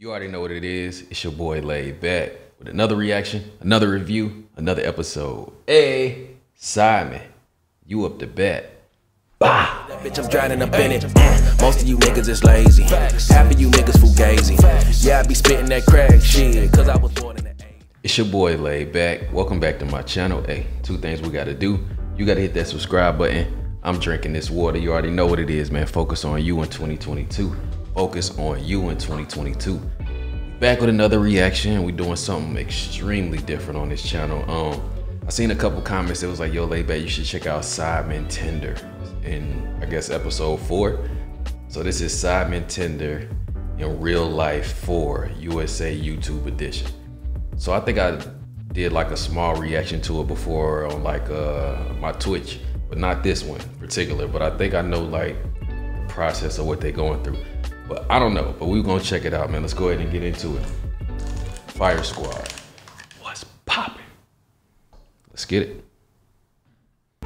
You already know what it is. It's your boy LayedBak with another reaction, another review, another episode. Hey, Simon, you up to bat. Bah! That bitch, I'm drowning up in it. Uh, most of you niggas is lazy. Half of you niggas fugazi. Yeah, I be spitting that crack shit, cause I was born in the 80s. It's your boy LayedBak. Welcome back to my channel. Hey, two things we gotta do. You gotta hit that subscribe button. I'm drinking this water. You already know what it is, man. Focus on you in 2022. Focus on you in 2022. Back with another reaction. We're doing something extremely different on this channel. Um, I seen a couple comments that was like, yo, LayedBak, you should check out Sidemen Tinder in, I guess, episode four. So this is Sidemen Tinder in real life for USA YouTube edition. So I think I did like a small reaction to it before on like uh, my Twitch, but not this one particular. But I think I know like the process of what they're going through. But I don't know. But we're gonna check it out, man. Let's go ahead and get into it. Fire Squad. What's popping? Let's get it.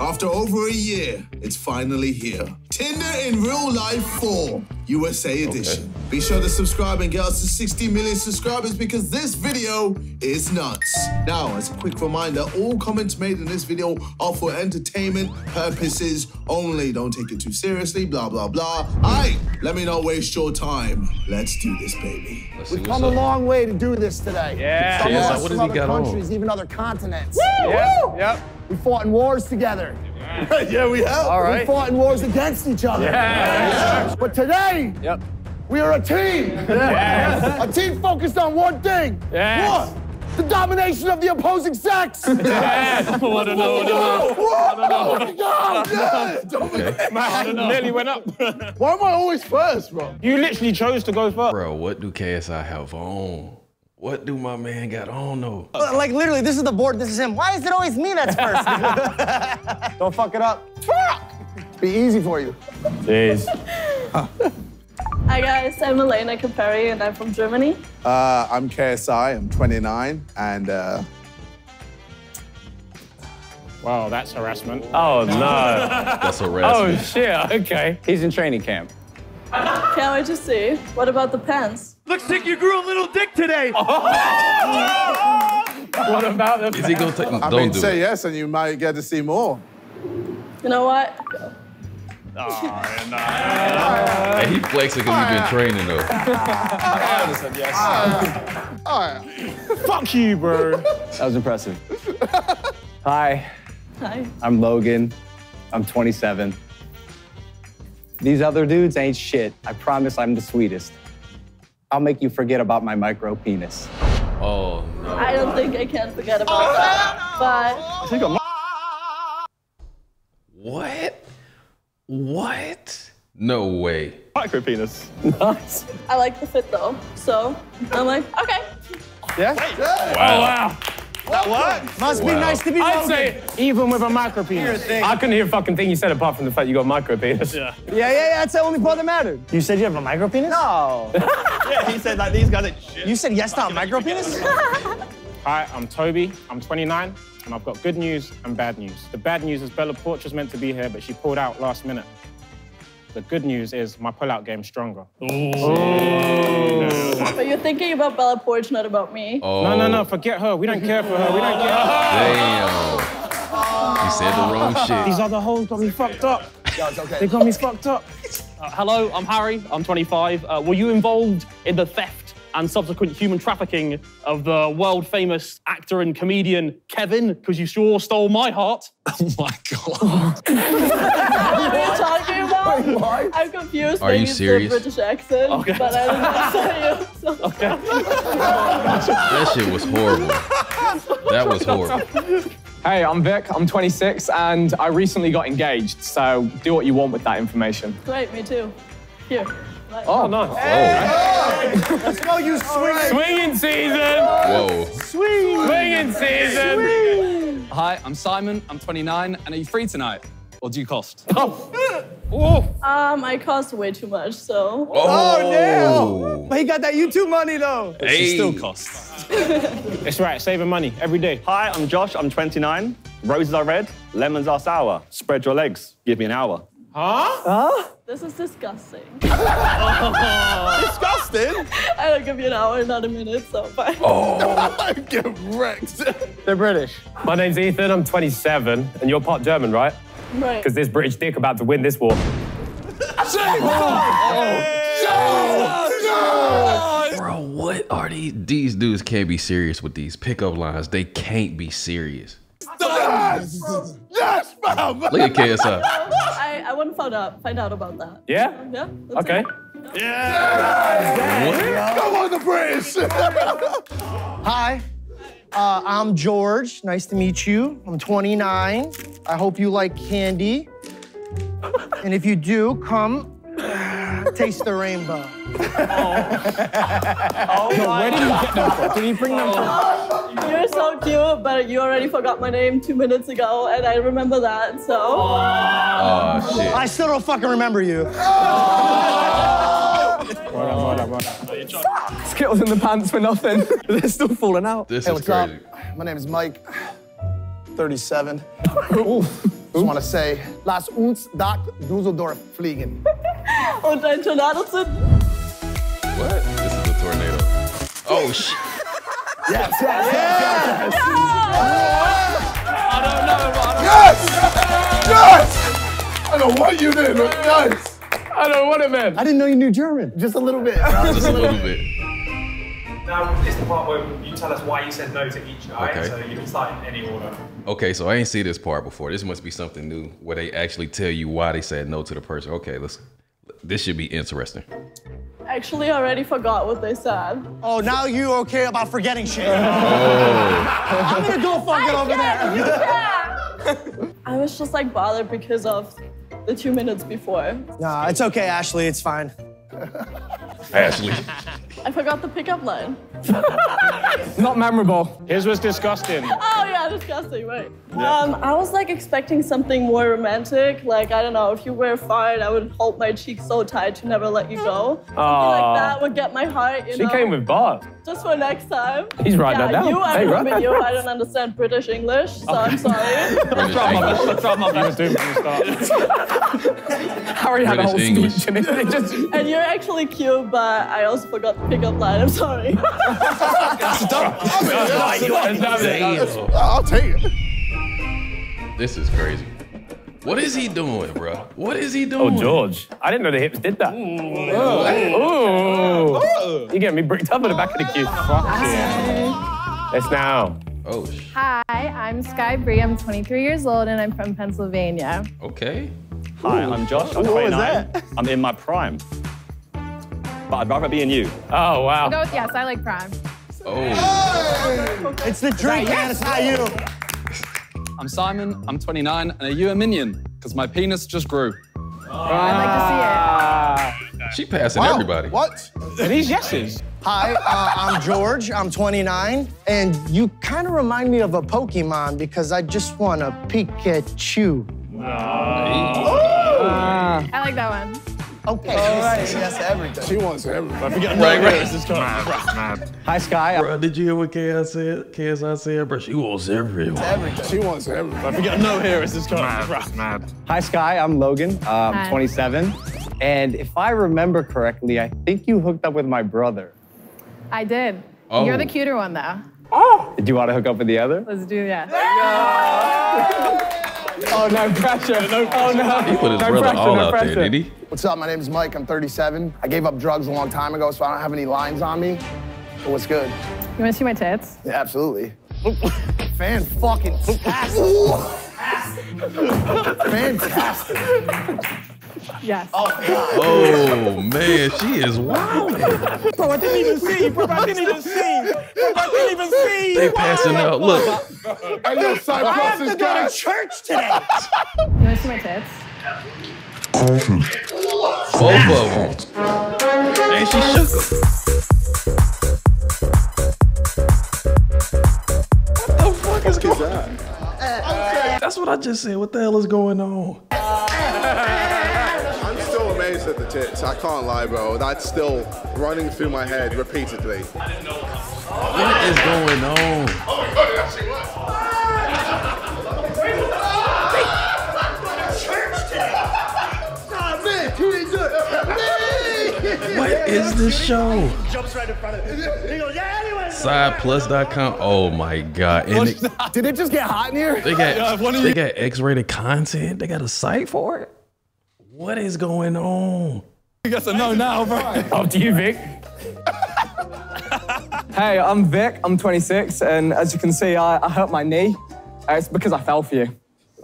After over a year, it's finally here. Tinder in Real Life 4, USA Edition. Be sure to subscribe and get us to 60 million subscribers because this video is nuts. Now, as a quick reminder, all comments made in this video are for entertainment purposes only. Don't take it too seriously, blah, blah, blah. Aight, let me not waste your time. Let's do this, baby. Let's We've what's come a long way to do this today. Yeah. Some Yeah, of us what from other got on? countries, even other continents. Yep. Yep. We fought in wars together. yeah, we have. All We fought in wars against each other. Yeah. But today, Yep. we are a team. Yes. A team focused on one thing. Yes. What? The domination of the opposing sex. Yes. I don't know. I don't know. Oh my God. Oh, okay. Man, nearly went up. Why am I always first, bro? you literally chose to go first. Bro, what do KSI have on? What do my man got on though? Like literally, this is the board, this is him. Why is it always me that's first? Don't fuck it up. Fuck! Be easy for you. Jeez. Hi guys, I'm Elena Caperi and I'm from Germany. Uh, I'm KSI, I'm 29, and uh, Wow, that's harassment. Oh no. That's a oh shit. Okay. He's in training camp. Can't wait to see. What about the pants? Looks like you grew a little dick today. what about the? Is he gonna take? I Don't mean, do say it. yes, and you might get to see more. You know what? Hey, he flexing because he been training though. Fuck you, bro. That was impressive. Hi, Hi. I'm Logan. I'm 27. These other dudes ain't shit. I promise I'm the sweetest. I'll make you forget about my micro penis. Oh no. I don't think I can forget about oh, that. But I think I'm. What? What? No way. Micro penis. Nice. I like the fit though. So I'm like, okay. Yeah? Wow! Oh, wow. Must be nice to be I'd Logan. say even with a micro penis. I couldn't hear a fucking thing you said apart from the fact you got a micro penis. Yeah. Yeah, yeah, yeah, that's the only part that mattered. You said you have a micro penis? No. Yeah, he said like these guys are shit. You said yes to a micro penis? Hi, I'm Toby. I'm 29, and I've got good news and bad news. The bad news is Bella Poarch was meant to be here, but she pulled out last minute. The good news is my pull-out game's stronger. But you're thinking about Bella Poarch, not about me. Oh. No, no, no, forget her. We don't care for her. We don't care. Damn. He said the wrong shit. These other hoes got me fucked up. They got me fucked up. Uh, hello, I'm Harry. I'm 25. Uh, were you involved in the theft and subsequent human trafficking of the world famous actor and comedian Kevin? Because you sure stole my heart. Oh my are you talking about? I'm confused. Are you Maybe it's serious? British accent, Okay. but I didn't know you. So. That shit was horrible. That was horrible. Hey, I'm Vic. I'm 26, and I recently got engaged. So do what you want with that information. Great, me too. Here. Like- Oh, no. Oh. Let's go, you swing. Swinging season. Whoa. Swing. Swinging season. Swing. Hi, I'm Simon. I'm 29, and are you free tonight? Or do you cost? Oh. Um, I cost way too much, so. Oh, damn! But he got that YouTube money though. Hey. costs. It's right, saving money every day. Hi, I'm Josh. I'm 29. Roses are red, lemons are sour. Spread your legs. Give me an hour. Huh? Huh? This is disgusting. Disgusting. I don't give you an hour, not a minute, so fine. I get wrecked. They're British. My name's Ethan, I'm 27, and you're part German, right? Right. Because this British dick about to win this war. Bro, what are these? These dudes can't be serious with these pickup lines. They can't be serious. Yes! Yes, fam! Look at KSI. I, I want to find out, find out about that. Yeah? Yeah? Okay. it. Come on, the British! Hi, uh, I'm George. Nice to meet you. I'm 29. I hope you like candy. And if you do, come taste the rainbow. oh Where did you get them from? Did you bring them from? You're so cute, but you already forgot my name two minutes ago, and I remember that, so. Oh shit. I still don't fucking remember you. Skittles in the pants for nothing. They're still falling out. This Hey, is what's up? crazy. My name is Mike, 37. Just want to say, lass uns nach Dusseldorf fliegen. Und ein Tornado sind. What? This is a tornado. Oh shit. Yes, yes, yes, yes. I don't know. Yes! Yes! I don't know what you did, but yes. I don't know what it meant. I didn't know you knew German. Just a little bit, bro. Just a little bit. Now it's the part where you tell us why you said no to each, alright? Okay. So you can start in any order. Okay, so I ain't see this part before. This must be something new where they actually tell you why they said no to the person. Okay, let's. This should be interesting. Actually, I already forgot what they said. Oh, now you okay about forgetting shit. Oh. I'm gonna go fucking over there. I was just like bothered because of the two minutes before. Nah, it's okay, Ashley. It's fine. Ashley. I forgot the pickup line. Not memorable. His was disgusting. Oh yeah, disgusting, right? Um, I was like expecting something more romantic. Like I don't know, if you were fine, I would hold my cheek so tight to never let you go. Something Aw. like that would get my heart. You She know, came with bars. Just for next time. He's writing yeah, that down. you, I'm Hey, write with that you. I don't understand British English, so I'm sorry. British Try my English. best. Try my You were best. doomed start. Harry had a whole English. speech and it, it just. and you're actually cute, but I also forgot the pickup line. I'm sorry. Damn. I'll take it. This is crazy. What is he doing, bro? What is he oh, doing? Oh, George. I didn't know the hips did that. Ooh. You're getting me bricked up in the back of the queue. Fuck yeah. Let's now. Oh, Hi, I'm Skybri. I'm 23 years old and I'm from Pennsylvania. okay. Hi, I'm Josh. I'm What was 29. that? I'm in my prime. But I'd rather be in you. Oh, wow. I'll go with yes, I like prime. Oh, It's the drink, man. It's not you. I'm Simon, I'm 29, and are you a minion? Because my penis just grew. I'd like to see it. she passing Wow. everybody. What? These yeses? Hi, uh, I'm George. I'm 29, and you kind of remind me of a Pokemon because I just want a Pikachu. I like that one. Okay. All right. She Yes, everything. She wants everything. I forget. Right, right. Hi, Sky. Bro, did you hear what KSI said? KSI said, bro, she wants everyone. Everything. She wants everything. We got no here. Is this Hi, Sky. I'm Logan. I'm Hi. 27. And if I remember correctly, I think you hooked up with my brother. I did. Oh. You're the oh. cuter one though. Oh. Did you want to hook up with the other? Let's do that. Oh, no pressure. oh, no. He put his no brother pressure, all no out pressure. there, did he? What's up? My name is Mike. I'm 37. I gave up drugs a long time ago, so I don't have any lines on me. But what's good? You want to see my tits? Yeah, absolutely. Fan fucking tastic. Fantastic. Yes. Oh, oh, man, she is wild. Bro, I didn't even see. Bro, I didn't even see. Bro, I didn't even see. They passing out. Look, Hey, yo, Cypress is Go to church today. You want to see my tits? both of them. And she shook them. What the fuck is going on? That's what I just said. What the hell is going on? face at the tits. I can't lie, bro. That's still running through my head repeatedly. What is going on? Oh my god, that shit was. what is this show? Jumps right Sideplus.com. Oh my god. It, did it just get hot in here? They got, they got X-rated content. They got a site for it. What is going on? You got to know now, bro. Up to you, Vic. Hey, I'm Vic. I'm 26, and as you can see, I, I hurt my knee. Uh, it's because I fell for you.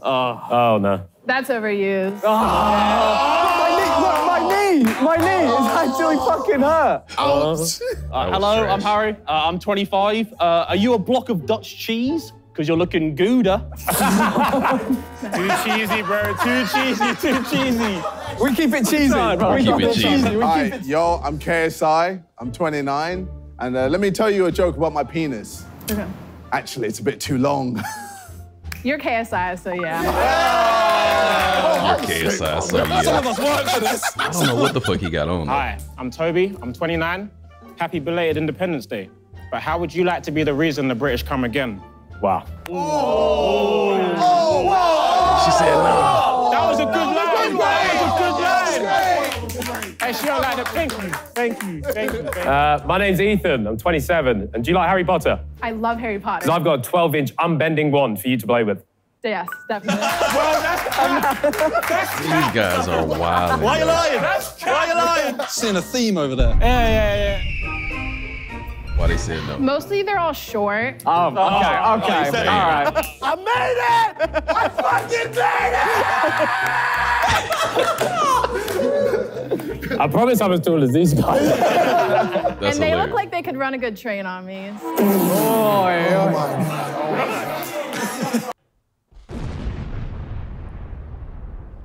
Oh, oh no. That's overused. My knee, look, my knee, my knee is actually fucking hurt. Uh, hello, I'm Harry. Uh, I'm 25. Uh, are you a block of Dutch cheese? Because you're looking Gouda. Too cheesy, bro. Too cheesy. Too cheesy. We keep it cheesy. We keep it cheesy. We Hi, keep it yo, I'm KSI. I'm 29. And uh, let me tell you a joke about my penis. Okay. Actually, it's a bit too long. You're KSI, so yeah. Okay, so, so yeah. Some of us work for this. I don't know what the fuck he got on. though. Hi, I'm Toby. I'm 29. Happy belated Independence Day. But how would you like to be the reason the British come again? Wow. She said no. That was a good line. That was a good line. Hey, she don't like it. Thank you. Thank you. Thank you. Thank you. Uh, my name's Ethan. I'm 27. And do you like Harry Potter? I love Harry Potter. Because I've got a 12 inch unbending wand for you to play with. Yes, definitely. These guys are wild. Why are you lying? Why are you lying? Seeing a theme over there. Yeah, yeah, yeah. Why they said no? Mostly they're all short. Oh, okay, oh, okay, oh, said it. all right. I made it! I fucking made it! I promise I'm as tall as these guys. And they hilarious. look like they could run a good train on me. Oh, oh my God.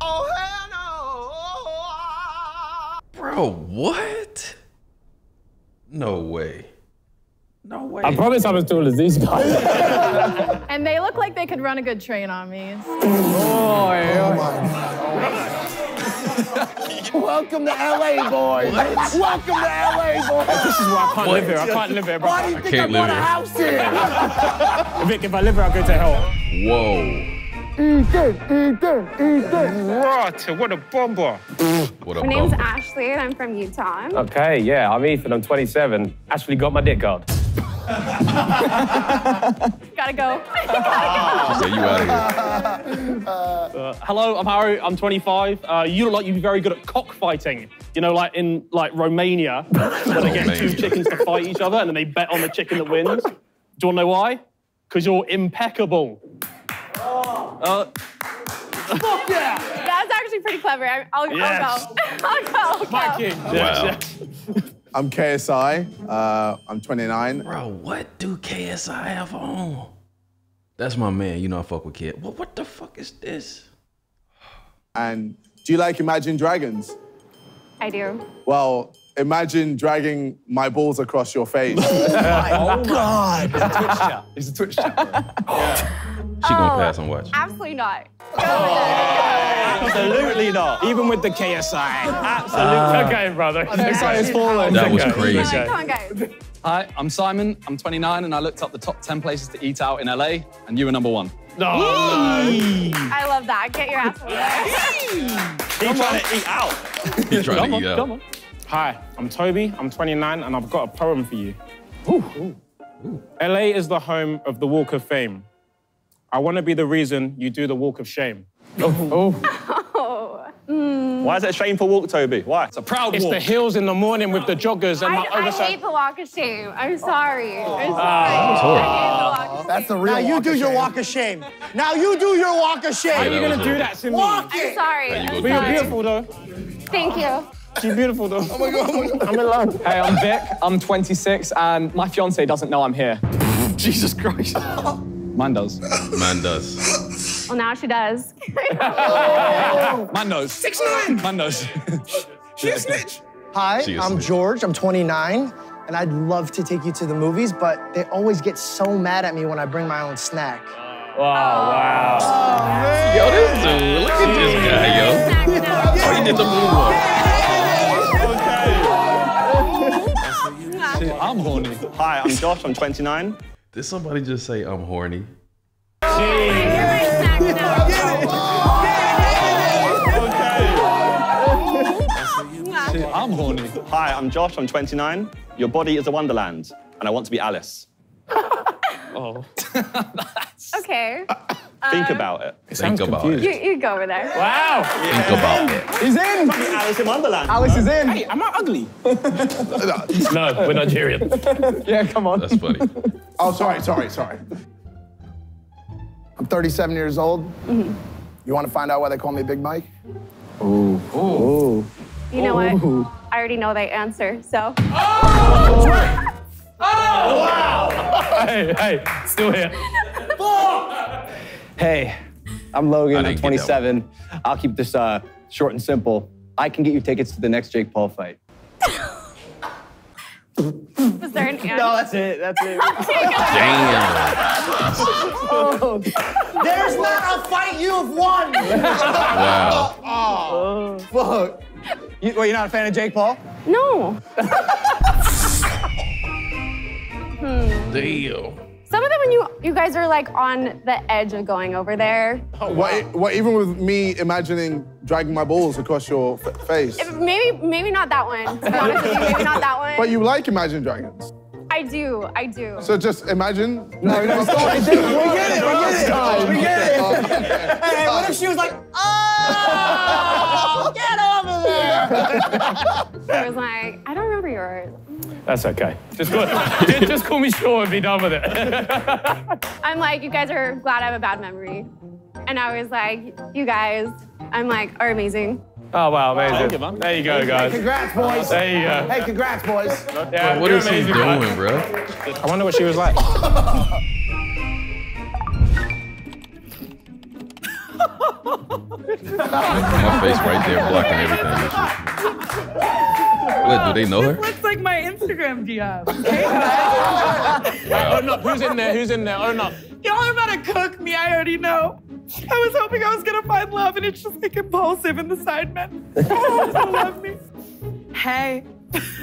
Oh, hell no! Bro, what? No way. No way. I promise I'm as tall as these guys. And they look like they could run a good train on me. Oh Welcome to LA, boys. Welcome to LA, boys. This is where I can't live here. I can't live here, bro. Why do you think I, can't bought a house here? Vic, if I live here, I'll go to hell. Whoa. Ethan, Ethan, Ethan. Right, what a bomber. What a My name's bump. Ashley and I'm from Utah. okay, yeah, I'm Ethan. I'm 27. Ashley got my dick card. Gotta go. She said you out of here. Uh, hello, I'm Harry. I'm 25. Uh, you look like you'd be very good at cockfighting. You know, like in like Romania, where they get two chickens to fight each other and then they bet on the chicken that wins. Do you want to know why? Because you're impeccable. Uh, Fuck yeah! That's actually pretty clever. I- I'll, Yes. I'll go. I'll go. I'll go. My king. Wow. I'm KSI. Uh, I'm 29. Bro, what do KSI have on? That's my man. You know I fuck with kid. What, what the fuck is this? And do you like Imagine Dragons? I do. Well, imagine dragging my balls across your face. Oh, God. He's a Twitch chat. She gonna Oh, pass and watch. Absolutely not. Absolutely not. Even with the KSI. Absolutely. Uh, okay, brother. KSI is falling. That was Okay. crazy. Come on, guys. Hi, I'm Simon. I'm 29, and I looked up the top 10 places to eat out in LA, and you were number one. No. I love that. Get your ass over there. He's trying to eat out. He trying come to on, eat out. come on. Hi, I'm Toby. I'm 29 and I've got a poem for you. LA is the home of the Walk of Fame. I want to be the reason you do the Walk of Shame. Oh. oh. oh. Hmm. Why is it a shameful walk, Toby? Why? It's a proud It's walk. It's the hills in the morning with the joggers and I, my I oversized. hate the walk of shame. I'm sorry. I'm oh. sorry. horrible. I hate the walk of That's the real Now you walk do of your shame. walk of shame. Now you do your walk of shame. How are you gonna do that to me? Walk I'm it. sorry. you I'm go But you're beautiful though. Thank you. She's beautiful though. Oh my god. I'm in love. Hey, I'm Vic. I'm 26, and my fiance doesn't know I'm here. Jesus Christ. Mine does. Man does. Well, now she does. Man knows. Six nine. Man knows. She a snitch. Hi, She I'm sweet. George. I'm 29, and I'd love to take you to the movies, but they always get so mad at me when I bring my own snack. Oh, wow, wow. Yo, this dude, look at this guy, yo. Oh, he did the moonwalk. Shit, I'm horny. Hi, I'm Josh. I'm 29. Did somebody just say I'm horny? shit, horny. Hi, I'm Josh. I'm 29. Your body is a wonderland, and I want to be Alice. oh. Okay. Think Um, about it. Think about it. You, you go over there. Wow. Think about it. He's in. Alice in Wonderland. Alice is in. Hey, am I ugly? no, we're Nigerian. yeah, come on. That's funny. Oh, sorry, sorry, sorry. I'm 37 years old. You want to find out why they call me Big Mike? Ooh. Ooh. You know what? Ooh. I already know the answer, so. Oh! Oh! Wow! Hey, hey, still here. Hey, I'm Logan. I'm didn't get that 27. I'll keep this uh, short and simple. I can get you tickets to the next Jake Paul fight. Was there an answer? No, that's it. That's it. Damn. There's not a fight you have won. Wow. Oh, fuck. You, well, you're not a fan of Jake Paul? No. hmm. Damn. Some of them, when you you guys are like on the edge of going over there. What, what, even with me imagining dragging my balls across your f- face. If- Maybe maybe not that one. To be honest with you, maybe not that one. But you like Imagine Dragons. I do. I do. So just imagine. No, no, stop. We get it. We get it. We get it. Hey, hey, what if she was like, oh, get over there? I was like, I don't remember yours. That's okay. Just call, just, just call me Shaw and be done with it. I'm like, you guys are glad I have a bad memory. And I was like, you guys, I'm like, are amazing. oh, wow, amazing. Thank you. There you go, guys. Hey, Congrats, boys. There you go. Hey, congrats, boys. Yeah, What you're is he doing, man. bro? I wonder what she was like. My face right there blocking everything. What, do they know her? Looks like my Instagram DM. Wow. Own up. Who's in there? Who's in there? Own up. Y'all are about to cook me. I already know. I was hoping I was gonna find love, and it's just like impulsive in the Sidemen. don't love me. Hey,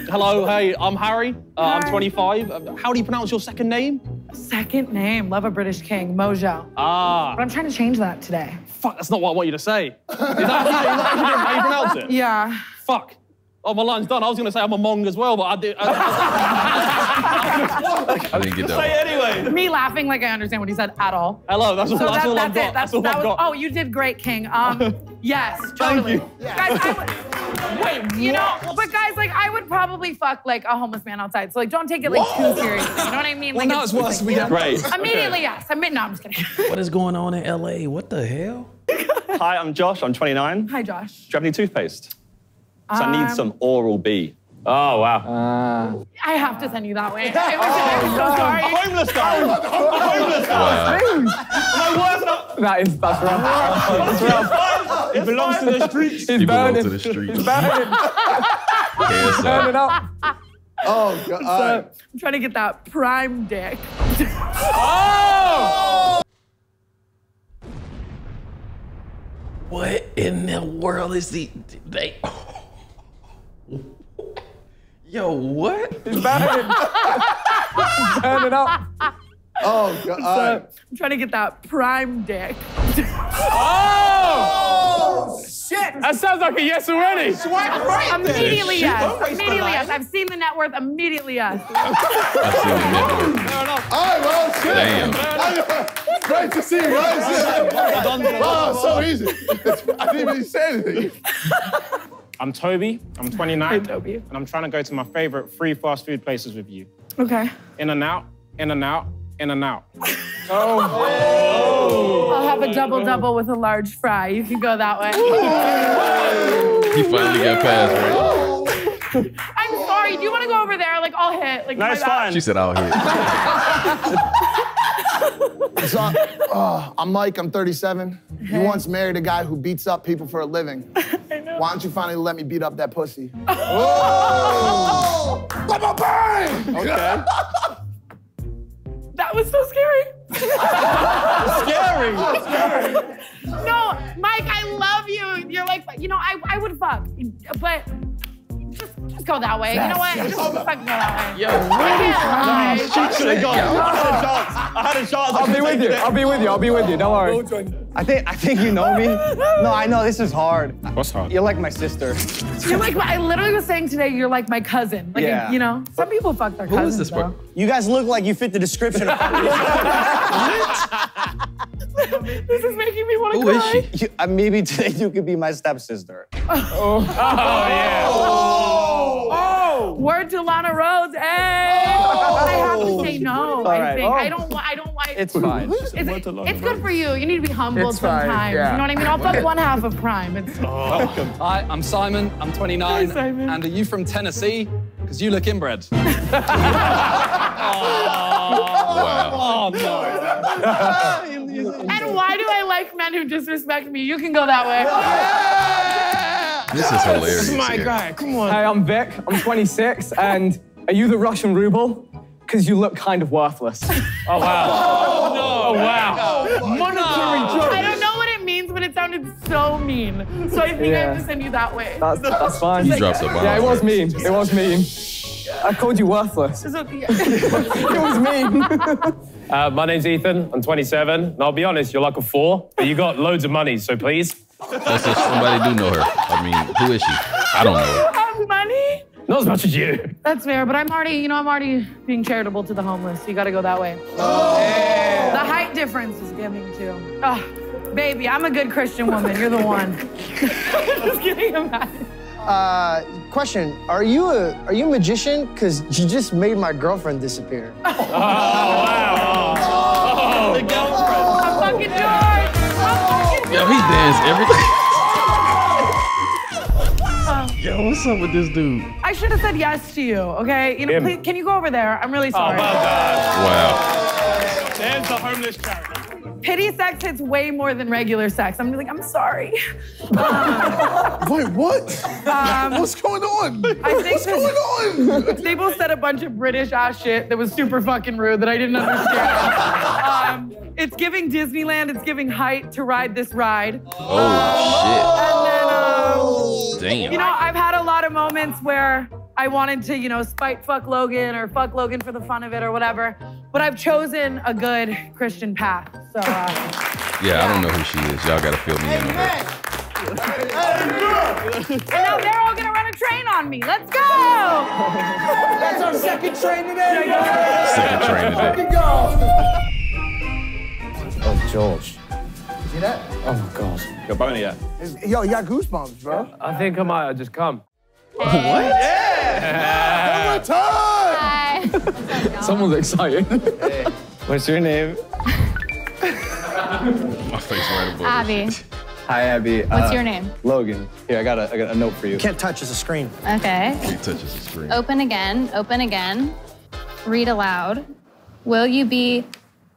Hello, hey, I'm Harry. Uh, I'm 25. Uh, How do you pronounce your second name? second name, love a British king, Mojo. Ah, But I'm trying to change that today. Fuck, that's not what I want you to say. Is that, is that, is that how you pronounce it? Yeah. Fuck. Oh, my line's done. I was going to say I'm a Mong as well, but I did. I, I didn't get that. say anyway. Me laughing like I understand what he said at all. Hello, that's all, So that's that- all that's I've got. it. That's, That's all that I've was, got. oh, you did great, King. Um, yes, totally. you. Guys, I would, wait, you know, but guys, like, I would probably fuck like a homeless man outside. So like, don't take it like too seriously. You know what I mean? Well, like, now it's worse. We get Great. Immediately, yes. I mean, no, I'm just kidding. What is going on in LA? What the hell? Hi, I'm Josh. I'm 29. Hi, Josh. Do you have any toothpaste? So I Um, need some Oral B. Oh, wow. Uh, I have to send you that way. I Oh, was I'm so sorry. Homeless guy. Homeless guy. Wow. that is, that's rough. That's rough. It belongs to the streets. He's He belongs to the streets. He's burning. KSI. Burning up. Oh, God. all right. I'm trying to get that prime dick. oh! What in the world is the they? Yo, what? He's burning. He's burning up. Oh, God. all right. I'm trying to get that prime dick. Oh! oh! Shit. That sounds like a yes already. Swipe right there. Immediately Shit. yes. Don't waste my Immediately yes. I've seen the net worth. Immediately yes. I see the network. All right, well, shit. Damn. Great to see you guys. Wow, oh, so easy. I didn't even say anything. I'm Toby. I'm 29. Hey, Toby. And I'm trying to go to my favorite free fast food places with you. Okay. In and out, in and out, in and out. Oh. I'll have a double double with a large fry. You can go that way. He finally got past, right? I'm sorry. Do you want to go over there? Like I'll hit. Like No, my fine. She said, "I'll hit." So, uh, I'm Mike, I'm 37. You once married a guy who beats up people for a living. Why don't you finally let me beat up that pussy? Oh! Bang! Okay. That was so scary. Oh, scary. No, Mike, I love you. You're like, you know, I, I would fuck, but just, just go that way. You know what? Just fucking go that way. Yo, I can't lie. Actually, God, I had a chance. I had a chance. I I'll be with you. I'll be with you. I'll be with you. Don't worry. I think I think you know me. No, I know this is hard. What's hard? You're like my sister. You're like, my, I literally was saying today, you're like my cousin. Like, Yeah. you know, some people fuck their Who cousins. is this though. You guys look like you fit the description of This is making me want to Who cry. is she? You, uh, maybe today you could be my stepsister. Oh, yeah. Oh, word to Lana Rhoades. Hey, oh! I have to say no. All I right. think Oh. I don't. I don't like. It's fine. It's, it's good for you. You need to be humbled It's fine, sometimes. yeah. You know what I mean? I'll fuck one half of Prime. It's Welcome. Hi, I'm Simon. I'm 29. Hi, Simon. And are you from Tennessee? Because you look inbred. Wow. Oh, no. and why do I like men who disrespect me? You can go that way. This is hilarious. This is my here. guy. Come on. Hey, I'm Vic. I'm 26, and are you the Russian ruble? Because you look kind of worthless. Oh, wow. Oh, wow. Monetary joke. I don't know what it means, but it sounded so mean. So I think I Yeah. have to send you that way. That's, that's fine. You dropped a bomb. Yeah, it was mean. It was mean. I called you worthless. It's okay. It was mean. Uh, my name's Ethan. I'm 27. And I'll be honest, you're like a four, but you got loads of money, so please. That's if somebody do know her. I mean, who is she? I don't know her. have money? Not as much as you. That's fair, but I'm already, you know, I'm already being charitable to the homeless. You gotta go that way. Oh. The height difference is giving too. Oh, baby, I'm a good Christian woman. You're the one. Just kidding about it. Uh, question: Are you a are you a magician? Cause you just made my girlfriend disappear. Oh, wow. Oh, I'm fucking George. I'm Yo, he dance everything. Oh. Yo, what's up with this dude? I should have said yes to you, okay? You know, Him. please, can you go over there? I'm really Oh, sorry. well done. Wow. There's the homeless charity. Pity sex hits way more than regular sex. I'm like, I'm sorry. Wait, what? Um, What's going on? I think What's going on? They both said a bunch of British ass shit that was super fucking rude that I didn't understand. um, it's giving Disneyland, it's giving height to ride this ride. Oh And then, um, shit. Damn. you know, I've had a lot of moments where I wanted to, you know, spite fuck Logan or fuck Logan for the fun of it or whatever. But I've chosen a good Christian path. So, uh, Yeah, I don't know who she is. Y'all gotta fill me in on her. and now they're all gonna run a train on me. Let's go! That's our second train today. Second train today. Fucking go. George. See that? Oh, my God. Got boner yet? Yo, you got goosebumps, bro. I think I might have just come. What? Yeah! One more time. Hi. Someone's excited. What's your name? My face right above Abby. Hi, Abby. What's Uh, your name? Logan. Here, I got a, I got a note for you. Can't touch. It's a screen. Okay. He touches the screen. Open again. Open again. Read aloud. Will you be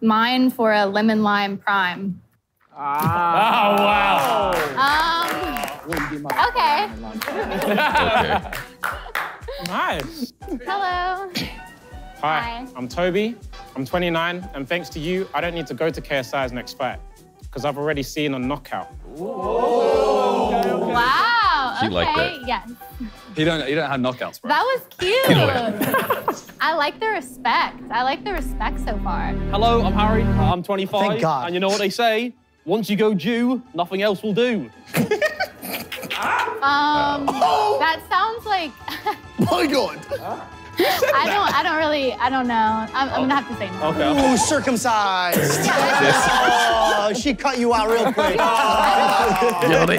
mine for a lemon lime prime? Ah. Oh, wow. Um. Okay. Okay. Nice. Hello. Hi, Hi. I'm Toby. I'm 29, and thanks to you, I don't need to go to KSI's next fight because I've already seen a knockout. Wow. She okay. like that. Yes. You don't, you don't have knockouts, bro. That was cute. I like the respect. I like the respect so far. Hello, I'm Harry. I'm 25. Thank God. And you know what they say? Once you go Jew, nothing else will do. Um, that sounds like My God. I don't. I don't really. I don't know. I'm, I'm gonna have to say no. Okay. Ooh, circumcised. oh, she cut you out real quick. Oh. Yo, they,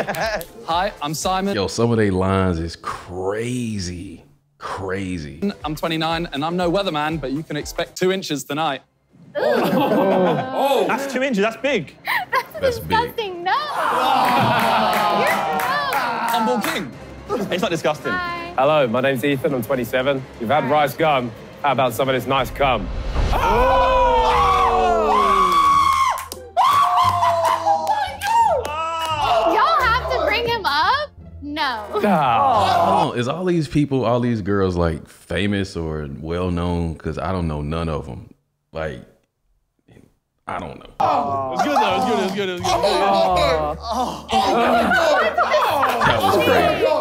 Hi, I'm Simon. yo, some of their lines is crazy. Crazy. I'm 29 and I'm no weatherman, but you can expect two inches tonight. Oh. oh, that's two inches. That's big. That's big. Disgusting. No. You're gross. Humble king. It's not disgusting. Hi. Hello, my name's Ethan. I'm 27. You've had rice gum. How about some of this nice cum? Oh! Y'all have to bring him up. No. Hold on, oh, is all these people, all these girls, like famous or well known? Because I don't know none of them. Like, I don't know. Oh. It was good though. It was good. It was good. It was good. That was crazy.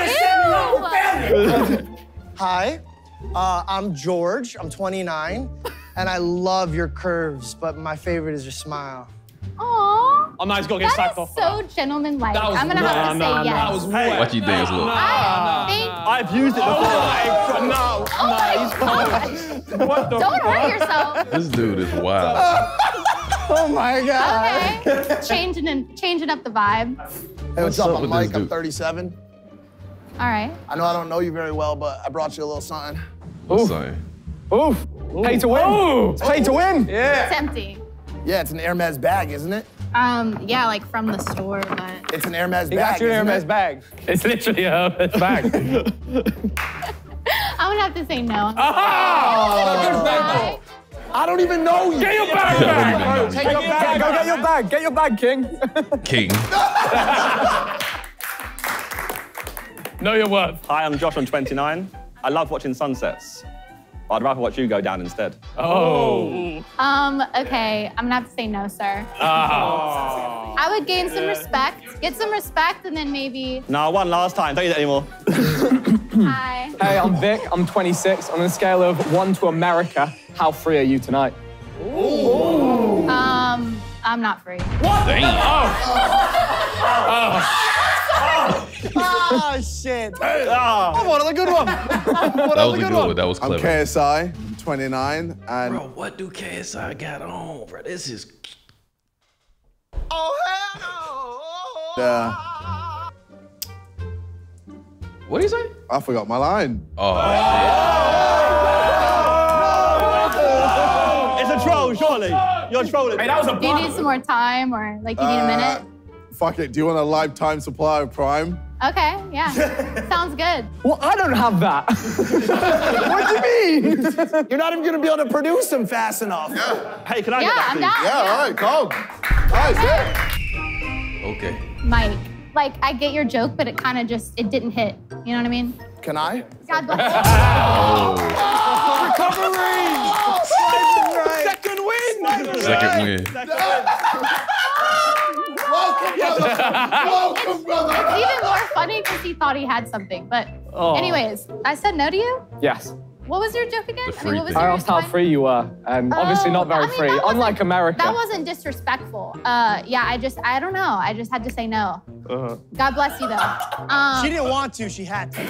Wait a second. Ew. Hi, Uh, I'm George. I'm 29, and I love your curves, but my favorite is your smile. Aww. Oh, no, he's got to get That sacked is so gentlemanlike. That was- I'm gonna have to nah, say nah, yes. nah, that was way- Watch you dance, look. I think. I've used it before. No, Oh no, my he's cold. What the Don't hurt yourself. This dude is wild. Oh my God. Okay. changing and changing up the vibe. Hey, what's, What's up? up I'm Mike. I'm 37. All right. I know I don't know you very well, but I brought you a little something. What's saying? Oof. Pay to win. It's pay to win. Yeah. It's empty. Yeah, it's an Hermes bag, isn't it? Um, yeah, like from the store, but It's an Hermes He bag. got you an isn't Hermes it? bag. It's literally a Hermes bag. I'm gonna have to say no. Oh, I don't even know you. Get your bag back! Take your bag. Go get your bag. Get your bag, King. King. Know your worth. Hi, I'm Josh. I'm 29. I love watching sunsets. I'd rather watch you go down instead. Oh. Um, okay, I'm gonna have to say no, sir. Ah. I would gain some respect, get some respect, and then maybe No, I won last time. Don't do that anymore. hi. Hey, I'm Vic. I'm 26. On a scale of one to America, how free are you tonight? Um, I'm not free. What? Oh, shit. Ah. Oh, what a good one. That was a good one. That was clever. I'm. KSI. I'm 29, and Bro, what do KSI got on, bro? This is. uh, What do you say? I forgot my line. Oh, It's a troll, surely. You're trolling. Hey, that was a Do you need some more time, or like you need a Uh, minute? Fuck it. Do you want a lifetime supply of Prime? Okay, yeah, sounds good. Well, I don't have that. what do you mean? You're not even gonna be able to produce them fast enough. Yeah. Hey, can I Yeah, get that, I'm please? down. Yeah, all right, go. Nice, yeah. okay. Mike, like I get your joke, but it kind of just it didn't hit. You know what I mean? Can I? God bless. Second win! Second win. Welcome, brother. Welcome, brother. It's even more funny because he thought he had something. But Oh. anyways, I said no to you. Yes. What was your joke again? I mean, what was free I asked how line? free you were, and obviously Oh, not very I mean, free, unlike America. That wasn't disrespectful. Uh, yeah, I just I don't know. I just had to say no. Uh-huh. God bless you though. Um, She didn't want to, she had to.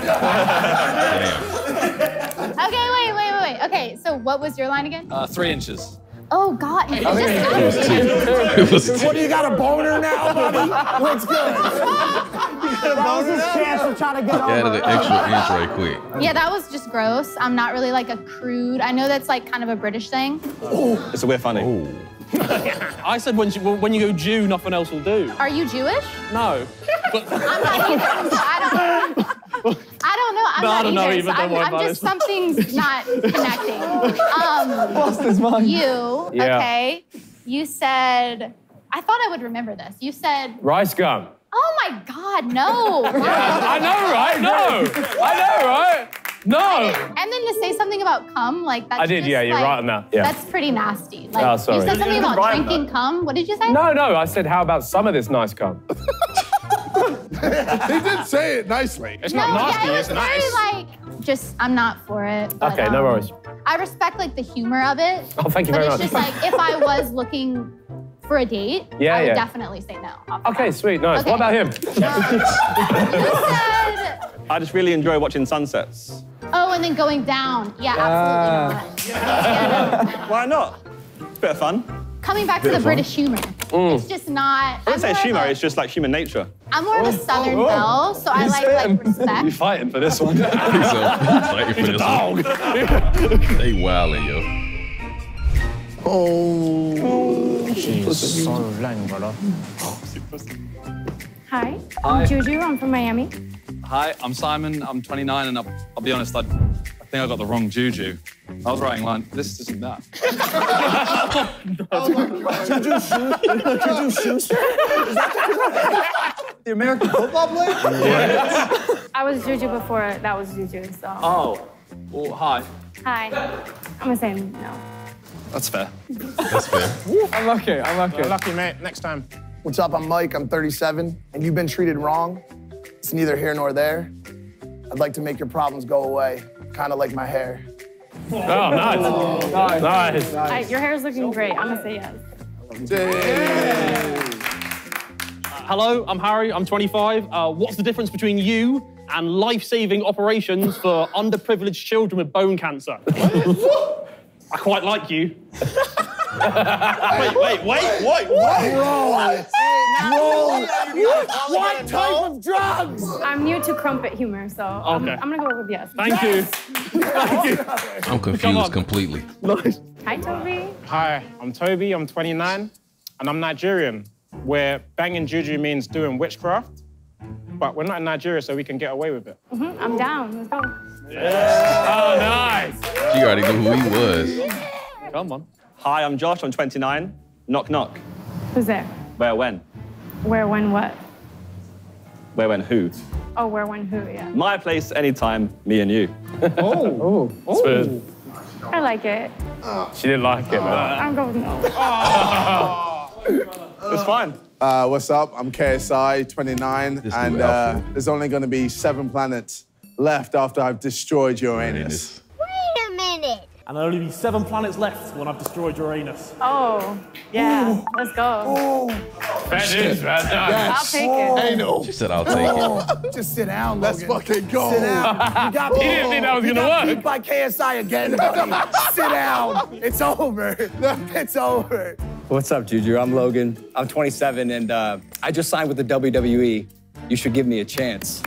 okay, wait, wait, wait, wait. Okay, so what was your line again? Uh, three inches. Oh God, It was two. It was two. What do you got a boner now, buddy? What's good? that was his chance to try to get over. Added an extra inch right quick. Yeah, that was just gross. I'm not really like a crude. I know that's like kind of a British thing. It's a we're funny. I said when you, when you go Jew, nothing else will do. Are you Jewish? No. I'm not either. so I don't. I don't know. I'm No, I not don't know either. either, so don't I'm, I'm just something's not connecting. Um, Lost his mind. you, Yeah. okay? You said. I thought I would remember this. You said, Rice gum. "Oh my God, no!" I know, right? No. I know, right? No. And then to say something about cum, like that's I did, just, yeah, you're like, right on that, yeah. That's pretty nasty. Like Oh, sorry. you said something You didn't about drinking cum. What did you say? No, no. I said, how about some of this nice cum? He did say it nicely. It's No, not nasty, yeah, it was it's very nice. like just I'm not for it. but, Okay, no um, worries. I respect like the humor of it. Oh, thank you very much. but it's much. just like if I was looking for a date, Yeah, I would yeah. definitely say no. Okay, bat. sweet, nice. Okay. What about him? You said, I just really enjoy watching sunsets. oh, and then going down. Yeah, Ah. absolutely not. Why not? It's a bit of fun. Coming back to the British humor, Mm. it's just not. I wouldn't say I'm it's humor, a- it's just like human nature. I'm more of a Southern oh. belle, so I He's like saying- like respect. You fighting for this one? So, fighting for this one. They wildin', yo. Hi, Hi. I'm Juju. I'm from Miami. Hi, I'm Simon. I'm 29, and I'll, I'll be honest, I, I think I got the wrong juju. I was writing line, this isn't that. Oh juju Schuster? the American football player? I was Juju before that was Juju, so. Oh, well, hi. Hi. I'm gonna say no. That's fair. That's fair. I'm lucky. I'm lucky. Lucky, mate. Next time. What's up? I'm Mike. I'm 37, and you've been treated wrong. It's neither here nor there. I'd like to make your problems go away. kind of like my hair. Oh, nice. Nice. I, your hair is looking great. I'm gonna say yes. Hello, I'm Harry. I'm 25. Uh, what's the difference between you and life-saving operations for underprivileged children with bone cancer? I quite like you. wait, wait, wait, wait, Bro, bro, what type of drugs? I'm new to crumpet humor, so I'm, I'm gonna go with yes. Thank you. Thank you. I'm confused completely. Hi, Toby. Hi, I'm Toby, I'm 29, and I'm Nigerian, where banging juju means doing witchcraft. But we're not in Nigeria, so we can get away with it. Mhm, I'm down. Let's go. Oh, nice. She already knew who he was. Come on. Hi, I'm Josh. I'm 29. Knock, knock. Who's there? Where, when? Where, when, what? Where, when, who? Oh, where, when, who? Yeah. My place, anytime, me and you. Oh. Smooth. I like it. She didn't like it, man. I'm going with no. It's fine. Uh, what's up? I'm KSI, 29, This and uh, there's only going to be seven planets left after I've destroyed Uranus. Wait a minute. And there'll only be seven planets left when I've destroyed Uranus. Oh, yeah. Let's go. That is bad news, man. I'll take it. Hey, no. She said, I'll take it. Just sit down, Let's fucking go. Sit down. You got He didn't think that was gonna got work. beat by KSI again, sit down. It's over. It's over. What's up, Juju? I'm Logan. I'm 27, and uh, I just signed with the WWE. You should give me a chance.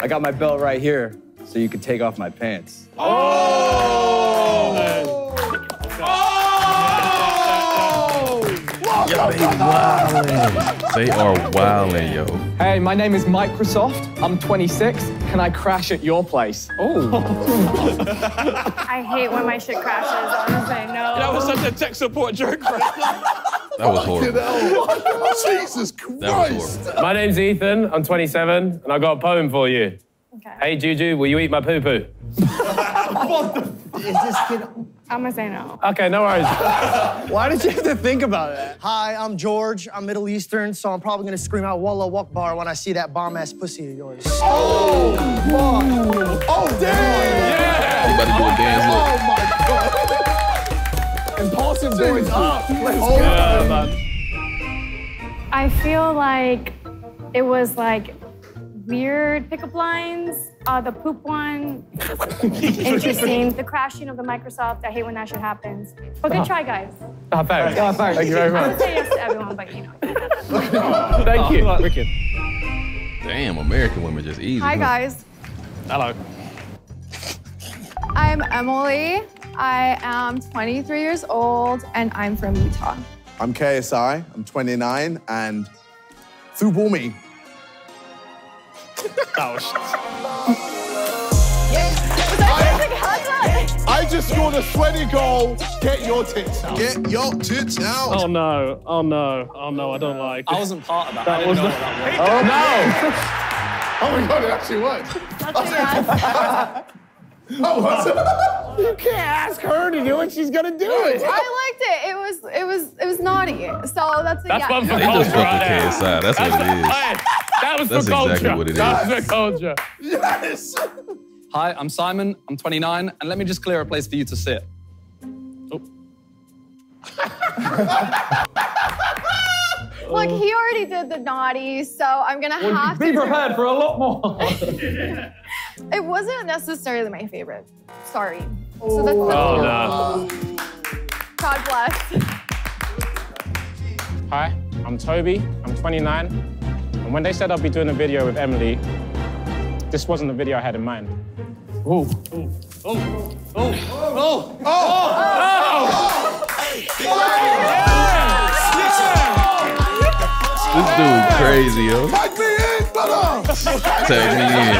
I got my belt right here, so you can take off my pants. Yo, they wildin'. They are wildin', yo. Hey, my name is Microsoft. I'm 26. Can I crash at your place? Oh. I hate when my shit crashes. I'm gonna no. That was such a tech support joke. That was horrible. Jesus Christ. That was horrible. My name's Ethan. I'm 27, and I got a poem for you. Okay. Hey, Juju, will you eat my poo poo? what the? Is this kid? I'm gonna say no. Okay, no worries. Why did you have to think about that? Hi, I'm George. I'm Middle Eastern, so I'm probably gonna scream out Wallah Wakbar when I see that bomb ass pussy of yours. Oh, fuck. Oh, damn. Yeah. You about to do a dance look. Oh, my God. Impulsive boys up. Let's go. Yeah, man. I feel like it was like weird pickup lines. Uh, the poop one, interesting. The crashing of the Microsoft, I hate when that shit happens. But good try, guys. Ah, thanks. Thank you very much. I would say yes to everyone, but you know. Thank you. Wicked. Damn, American women just easy. Hi, huh? guys. Hello. I'm Emily. I am 23 years old and I'm from Utah. I'm KSI. I'm 29, and through me. That was. I just scored a sweaty goal. Get your tits out. Get your tits out. Oh no! Oh no! Oh no! I don't like. I wasn't part of that. That I didn't know the- what that was. Oh no! Oh my god, it actually worked. Oh, what's up? You can't ask her to do it. She's gonna do it. I liked it. It was it was it was naughty. So that's a That's yeah. one for culture just fuck right. KSI. That's what it is. Hey, that was That's for culture. exactly what it that is. was for culture. Yes. Hi, I'm Simon. I'm 29, and let me just clear a place for you to sit. Oh. Look, oh. he already did the naughty, so I'm gonna have Be to. Be prepared for a lot more. It wasn't necessarily my favorite. Sorry. So that's, that's Oh no! God bless. Hi, I'm Toby. I'm 29. And when they said I'd be doing a video with Emily, this wasn't the video I had in mind. Oh! Oh! Oh! Oh! Oh! oh. oh. This dude crazy, yo. Tag me in, brother. Tag me in.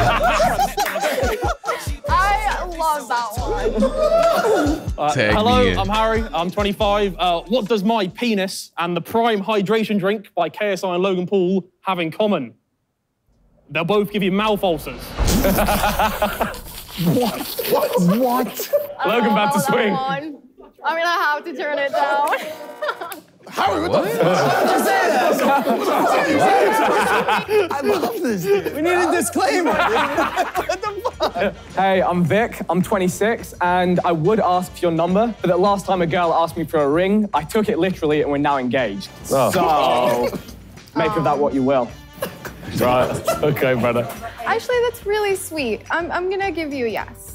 I love that one. Uh, Tag me hello, in. I'm Harry. I'm 25. Uh, what does my penis and the Prime Hydration Drink by KSI and Logan Paul have in common? They'll both give you mouth ulcers. What? What? What? Logan about to Oh, swing. one. I'm gonna have to turn it down. Harry, what, What? the fuck? I love this dude. We need a disclaimer. What the fuck? Hey, I'm Vic. I'm 26, and I would ask for your number, but the last time a girl asked me for a ring, I took it literally, and we're now engaged. Oh. So, make of that what you will. Right. Okay, brother. Actually, that's really sweet. I'm, I'm gonna give you a yes.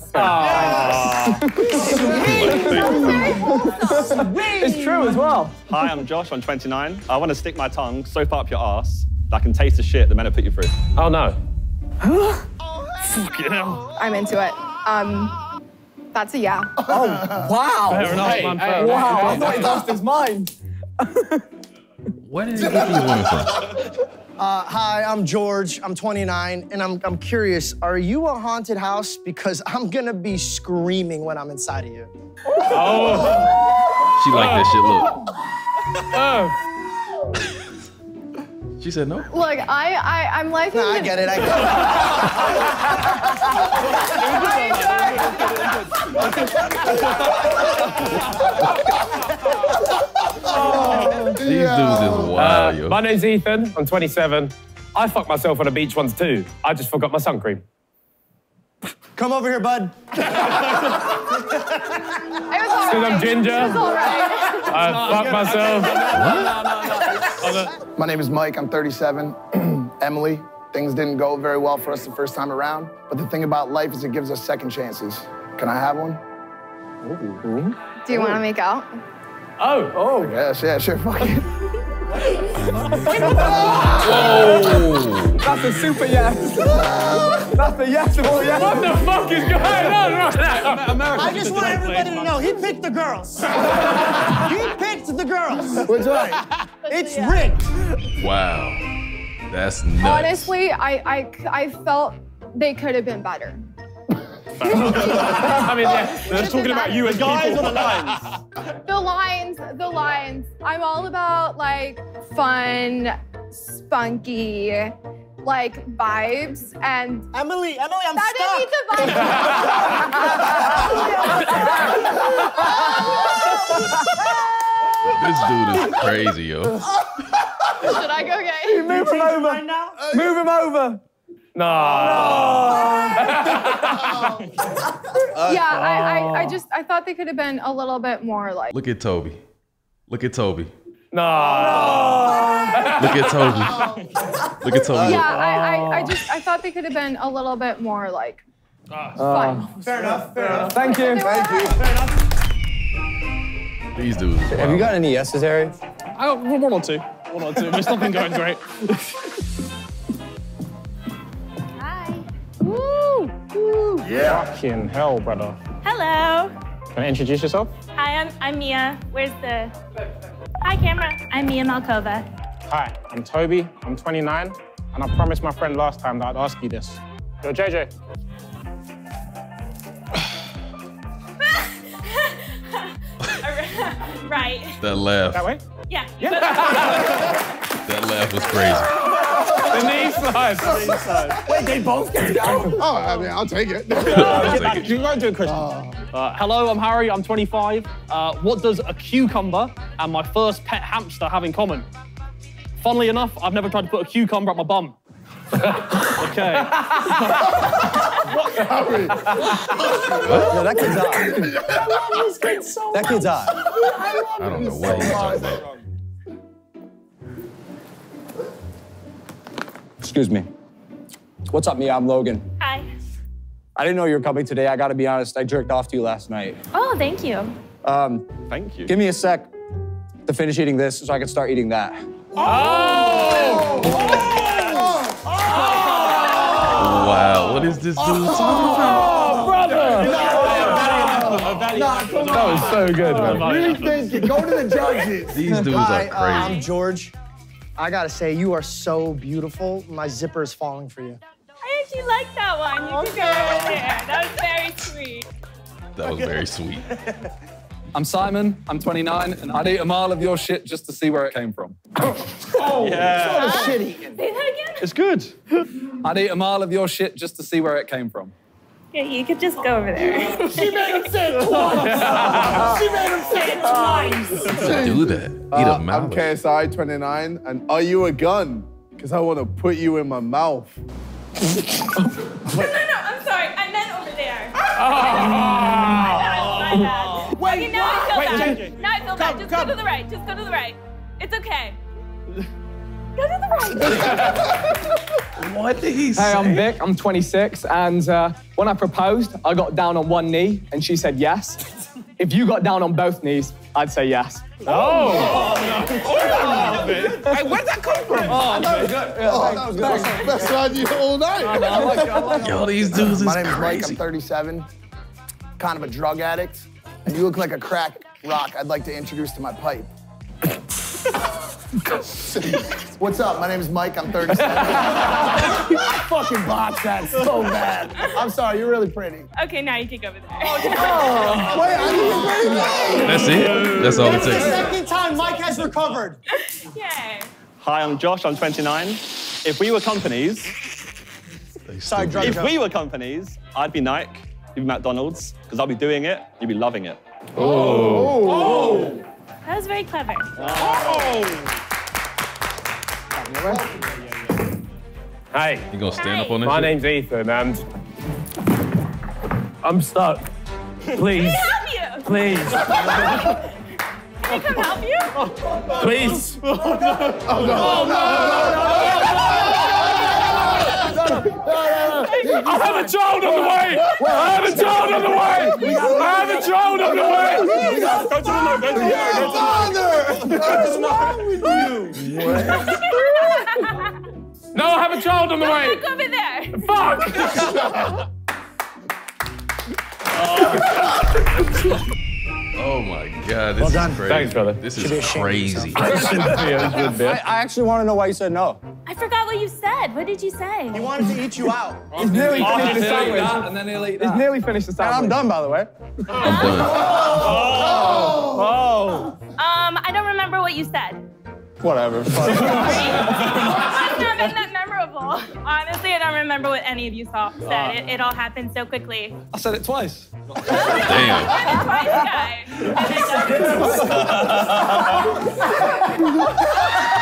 It's true as well. Hi, I'm Josh. I'm 29. I want to stick my tongue so far up your ass that I can taste the shit the men have put you through. Oh no. Fucking hell. I'm into it. Um, that's a yeah. Oh, wow. Fair enough, Hey, hey, wow. I thought he lost his mind. Where did he get these women from? Uh, hi, I'm George. I'm 29, and I'm, I'm curious. Are you a haunted house? Because I'm gonna be screaming when I'm inside of you. Oh. She like that shit. Look. Oh. She said no. Look, I, I, I'm liking. Nah, I the- get it. I Oh. These dudes is wild, yo. Uh, my name's Ethan. I'm 27. I fucked myself on a beach once too. I just forgot my sun cream. Come over here, bud. It was all Because I'm ginger. It was all right. I fucked myself. My name is Mike. I'm 37. Emily, things didn't go very well for us the first time around. But the thing about life is it gives us second chances. Can I have one? Do you want to make out? Oh. Oh. Yes, yeah, sure. Fuck it. That's a super yes. That's a yes of all yes. What the fuck is going on right now? I just want everybody to know he picked the girls. he picked the girls. Which way? It's rigged. Wow. That's nuts. Honestly, I, I, I felt they could have been better. I mean, yeah, they're talking about you as Guys people. on the lines. The lines, the lines. I'm all about like fun, spunky, like vibes and. Emily, Emily, I'm that stuck. didn't This dude is crazy, yo. Should I go get him? Move him over. Move him over. No. yeah, I, I, I oh. just I thought they could have been a little bit more like. Look at Toby. Look at Toby. No. Look at Toby. Look at Toby. Yeah, I, I, I just I thought they could have been a little bit more like ah. fun. Uh, fair enough. Fair enough. Thank you. Thank you. Fair enough. These dudes. is Have you got any yeses, Harry? I got one or two. One or two. It's not been going great. Woo! Woo! Yeah. Fucking hell, brother. Hello. Can I introduce yourself? Hi, I'm, I'm Mia. Where's the... Hi, camera. I'm Mia Malkova. Hi, I'm Toby. I'm 29, and I promised my friend last time that I'd ask you this. Yo, JJ. right. That laugh. That way? Yeah. That laugh was crazy. The knee slide. The knee slide. Wait, they both get go? Oh, I mean, I'll take it. I'll take it. You go do a Christian. Uh, hello, I'm Harry. I'm 25. Uh, what does a cucumber and my first pet hamster have in common? Funnily enough, I've never tried to put a cucumber up my bum. okay. What No, that kid's hot. That kid's hot. I don't know what he's talking about. Excuse me. What's up, Mia? I'm Logan. Hi. I didn't know you were coming today. I gotta be honest, I jerked off to you last night. Oh, thank you. Um, Thank you. give me a sec to finish eating this so I can start eating that. Oh! Wow, what is this dude talking about? Oh, brother. That was so good, man. Really think it. Go to the judges. These dudes Hi, are uh, I'm. George. I gotta say, you are so beautiful. My zipper is falling for you. I actually like that one. You can go over there. That was very sweet. That was very sweet. I'm Simon, I'm 29, and I'd eat a mile of your shit just to see where it came from. Oh, Yeah. so shitty. Say that again? It's good. I'd eat a mile of your shit just to see where it came from. Yeah, you could just go over there. She made him say it twice. she made him say it twice. Do that. Eat Uh, a mouth. I'm KSI 29, and are you a gun? Because I want to put you in my mouth. no, no, no. I'm sorry. I meant over there. Oh. My bad, my bad. Wait, okay, now I feel wait, bad. Now I feel bad. Just go to the right. Just go to the right. It's okay. What did he Hey, I'm Vic. I'm 26, and uh, when I proposed, I got down on one knee, and she said yes. If you got down on both knees, I'd say yes. Oh. Hey, where'd that come from? Oh, that was good. Oh, that was good. Best, best ride you all night. I like I like. Yo, these dudes is My name is Mike. I'm 37, kind of a drug addict, and you look like a crack rock. I'd like to introduce to my pipe. What's up? My name is Mike. I'm 37. I fucking botched that so bad. I'm sorry. You're really pretty. Okay, now you can go over there. Oh, wait, I didn't get That's it. That's all it That's the takes. second time Mike has recovered. Yay. Hi, I'm Josh. I'm 29. If we were companies, Sorry, drug if we were companies, I'd be Nike, you'd be McDonald's, because I'll be doing it, you'd be loving it. Oh. oh. That was very clever. Oh! Hey. You gonna stand up on this? My shit? name's Ethan, and I'm stuck. Please. Can we help you. Please. Can I come help you? Please. I have a child on the way! I have a child on the way! I have a child on the way! Go to the left, go to the left. No, I have a child on the way! Look over there. Fuck! Oh my god, this Well is done. crazy. Thanks, brother. This Should is crazy. I, I actually want to know why you said no. I forgot what you said. What did you say? He wanted to eat you out. He's nearly Oh, finished the sandwich. that, and then he'll eat He's nearly finished the sandwich. And. I'm done, by the way. I'm Oh. Um, I don't remember what you said. Whatever. It's not been that memorable. Honestly, I don't remember what any of you saw, said. It, it all happened so quickly. I said it twice. Damn. Twice, guy.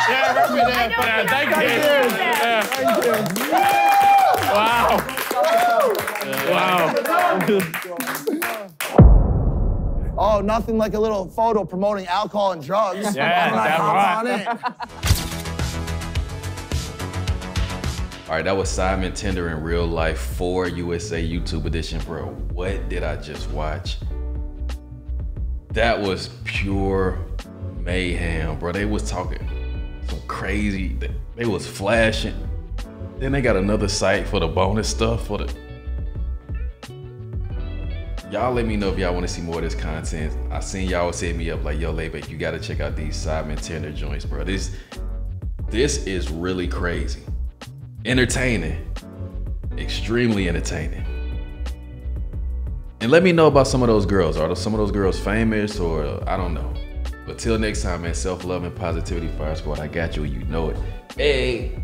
Yeah, rub me there. Yeah, uh, thank you. Yeah. Wow. Wow. Oh, nothing like a little photo promoting alcohol and drugs. Yeah, I'm like, damn right. All right, that was Sidemen Tinder in real life for USA YouTube edition, bro. What did I just watch? That was pure mayhem, bro. They was talking some crazy. They, was flashing. Then they got another site for the bonus stuff for the. Y'all let me know if y'all want to see more of this content. I seen y'all set me up like, yo, LayedBak, you gotta check out these Sidemen Tinder joints, bro. This this is really crazy. Entertaining. Extremely entertaining. And let me know about some of those girls. Are some of those girls famous or I don't know. But till next time, man, self-love and positivity fire squad. I got you. You know it. Hey.